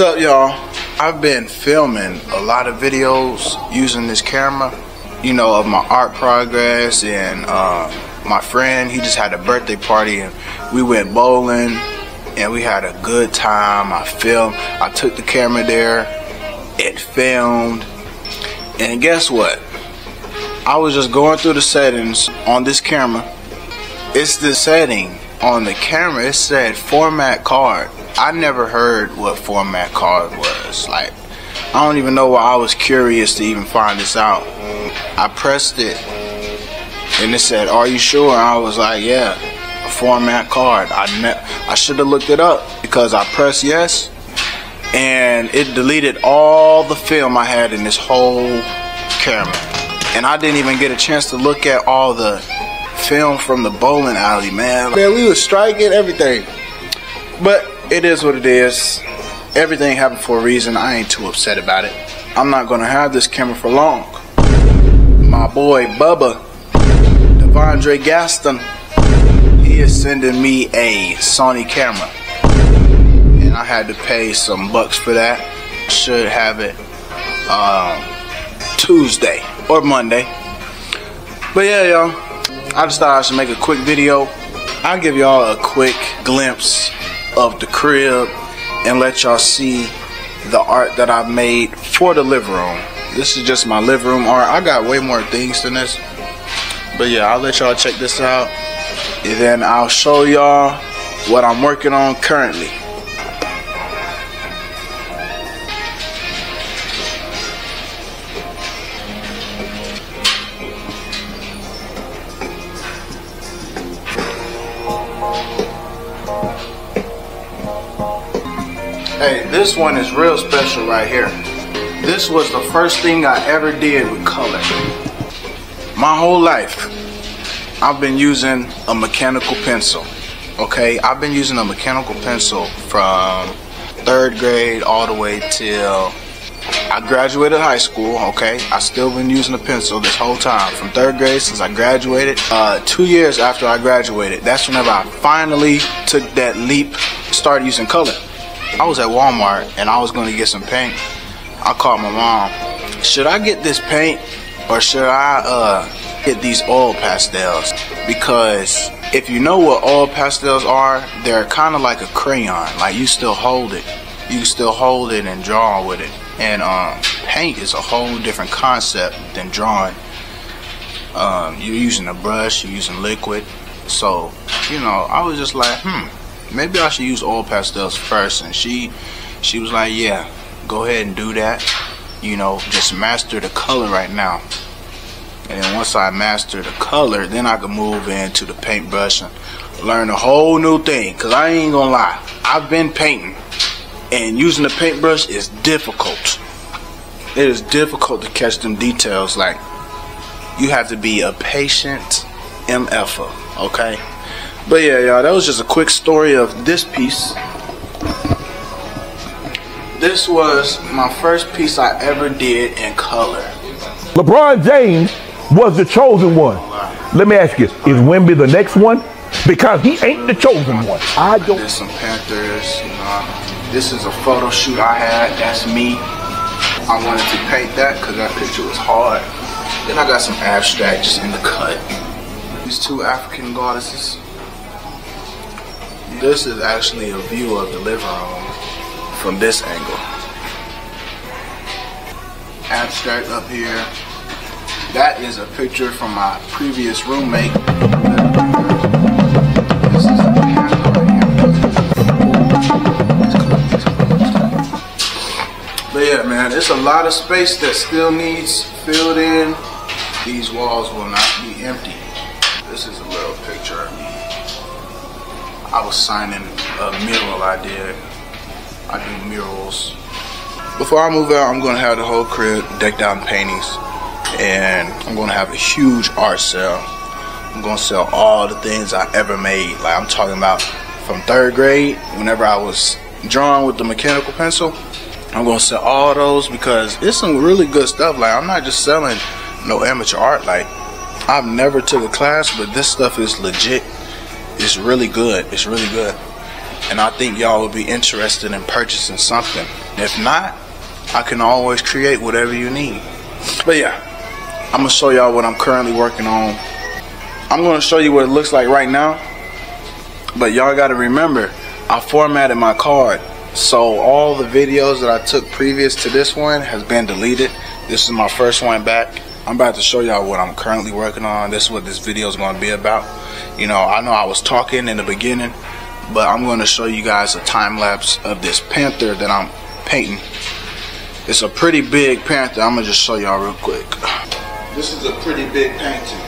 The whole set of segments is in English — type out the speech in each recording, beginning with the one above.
What's up, y'all? I've been filming a lot of videos using this camera, you know, of my art progress. And uh, my friend, he just had a birthday party, and we went bowling, and we had a good time. I filmed, I took the camera there, it filmed, and guess what? I was just going through the settings on this camera. It's the setting on the camera. It said format card. I never heard what format card was. Like, I don't even know why I was curious to even find this out. I pressed it and it said, "Are you sure?" And I was like, "Yeah." A format card. I I should have looked it up because I pressed yes, and it deleted all the film I had in this whole camera, and I didn't even get a chance to look at all the film from the bowling alley, man. Man, we was striking everything, but it is what it is. Everything happened for a reason. I ain't too upset about it. I'm not gonna have this camera for long. My boy Bubba, Devondre Gaston, he is sending me a Sony camera. And I had to pay some bucks for that. Should have it um, Tuesday or Monday. But yeah, y'all, I just thought I should make a quick video. I'll give y'all a quick glimpse of the crib and let y'all see the art that I've made for the living room. This is just my living room art. I got way more things than this. But yeah, I'll let y'all check this out. And then I'll show y'all what I'm working on currently. Hey, this one is real special right here. This was the first thing I ever did with color. My whole life, I've been using a mechanical pencil. Okay, I've been using a mechanical pencil from third grade all the way till I graduated high school. Okay, I still been using a pencil this whole time from third grade since I graduated. Uh, two years after I graduated, that's whenever I finally took that leap, started using color. I was at Walmart and I was going to get some paint. I called my mom. Should I get this paint or should I uh, get these oil pastels? Because if you know what oil pastels are, they're kind of like a crayon. Like you still hold it. You still hold it and draw with it. And um, paint is a whole different concept than drawing. Um, you're using a brush, you're using liquid. So, you know, I was just like, hmm, maybe I should use oil pastels first. And she, she was like, yeah, go ahead and do that. You know, just master the color right now. And then once I master the color, then I can move into the paintbrush and learn a whole new thing. Cause I ain't gonna lie, I've been painting, and using the paintbrush is difficult. It is difficult to catch them details. Like you have to be a patient MFer, okay? But yeah, y'all, that was just a quick story of this piece. This was my first piece I ever did in color. LeBron James was the chosen one. Let me ask you, is Wemby the next one? Because he ain't the chosen one. I don't. There's some Panthers, you know. This is a photo shoot I had. That's me. I wanted to paint that because that picture was hard. Then I got some abstract just in the cut. These two African goddesses. This is actually a view of the living room from this angle. Abstract up here. That is a picture from my previous roommate. But yeah, man, it's a lot of space that still needs filled in. These walls will not be empty. This is a little picture of me. I was signing a mural I did. I do murals. Before I move out, I'm gonna have the whole crib decked out in paintings. And I'm gonna have a huge art sale. I'm gonna sell all the things I ever made. Like I'm talking about from third grade, whenever I was drawing with the mechanical pencil. I'm gonna sell all those because it's some really good stuff. Like I'm not just selling no amateur art. Like I've never took a class, but this stuff is legit. It's really good. It's really good. and I think y'all would be interested in purchasing something. If not, I can always create whatever you need. But yeah, I'm gonna show y'all what I'm currently working on. I'm gonna show you what it looks like right now. But y'all gotta remember, I formatted my card. So all the videos that I took previous to this one has been deleted. This is my first one back. I'm about to show y'all what I'm currently working on. This is what this video is going to be about. You know, I know I was talking in the beginning, but I'm going to show you guys a time lapse of this panther that I'm painting. It's a pretty big panther. I'm going to just show y'all real quick. This is a pretty big painting.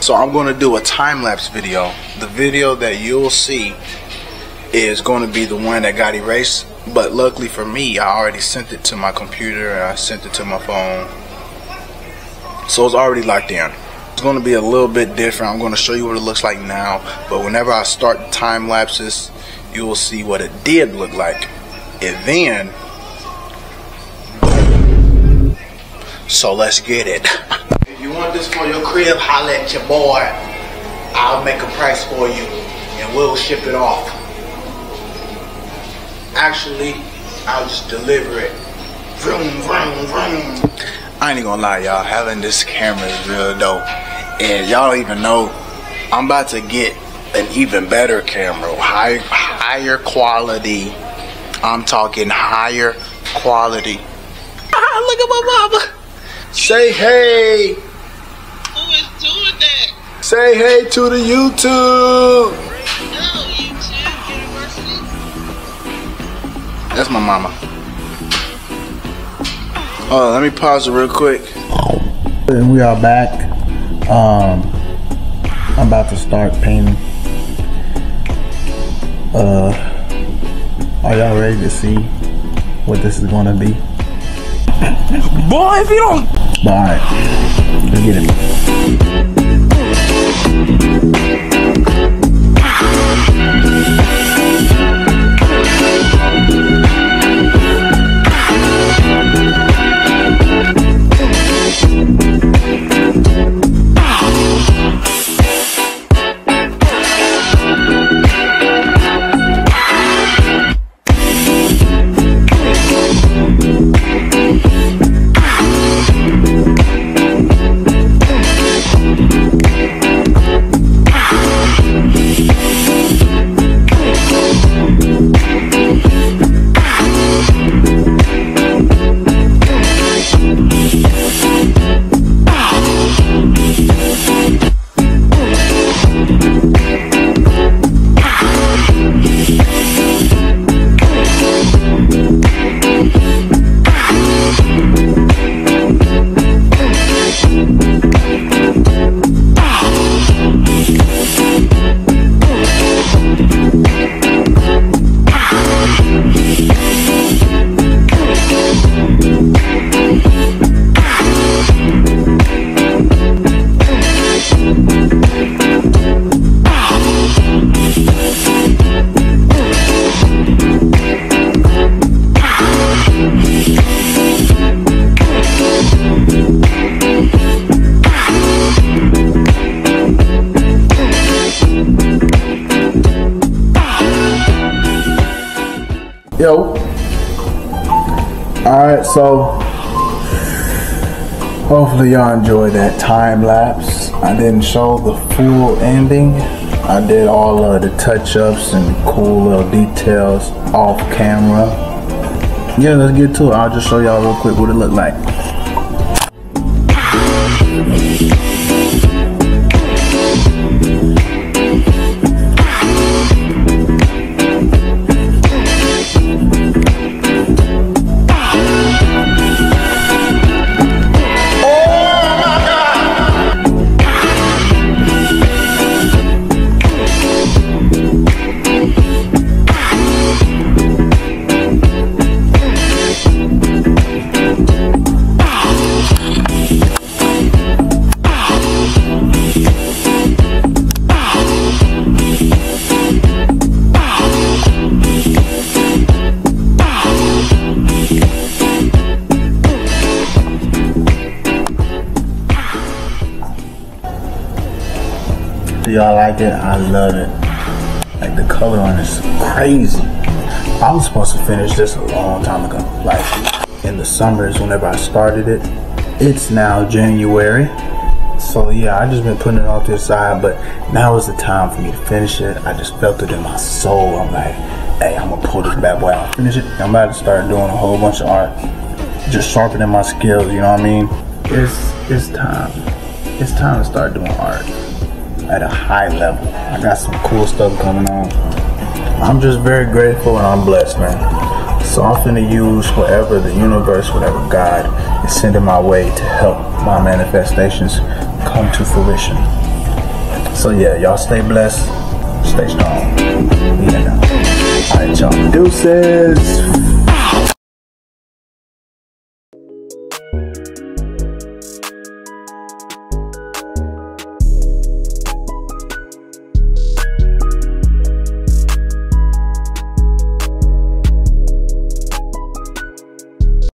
So I'm going to do a time lapse video. The video that you'll see is going to be the one that got erased. But luckily for me, I already sent it to my computer and I sent it to my phone. So it's already locked in. It's going to be a little bit different. I'm going to show you what it looks like now. But whenever I start time lapses, you will see what it did look like. And then. So let's get it. if you want this for your crib, holla at your boy. I'll make a price for you and we'll ship it off. Actually, I'll just deliver it. Vroom, vroom, vroom. I ain't gonna lie, y'all. Having this camera is real dope. And y'all don't even know, I'm about to get an even better camera. High, higher quality. I'm talking higher quality. Ah, look at my mama. Say hey. Who is doing that? Say hey to the YouTube. No, YouTube University. That's my mama. Oh, let me pause it real quick. And we are back. Um, I'm about to start painting. Uh, are y'all ready to see what this is gonna be? Boy, if you don't All right, let's get it. So hopefully y'all enjoyed that time lapse. I didn't show the full ending. I did all of the touch ups and cool little details off camera. Yeah, let's get to it. I'll just show y'all real quick what it looked like. Y'all like it? I love it. Like the color on is crazy. I was supposed to finish this a long time ago. Like in the summers whenever I started it. It's now January. So yeah, I just been putting it off to the side, but now is the time for me to finish it. I just felt it in my soul. I'm like, hey, I'm gonna pull this bad boy out, finish it. I'm about to start doing a whole bunch of art, just sharpening my skills. You know what I mean? It's it's time. It's time to start doing art at a high level. I got some cool stuff coming on. I'm just very grateful and I'm blessed, man. So I'm finna use whatever the universe, whatever God is sending my way to help my manifestations come to fruition. So yeah, y'all stay blessed, stay strong. Yeah. Alright, y'all. Deuces.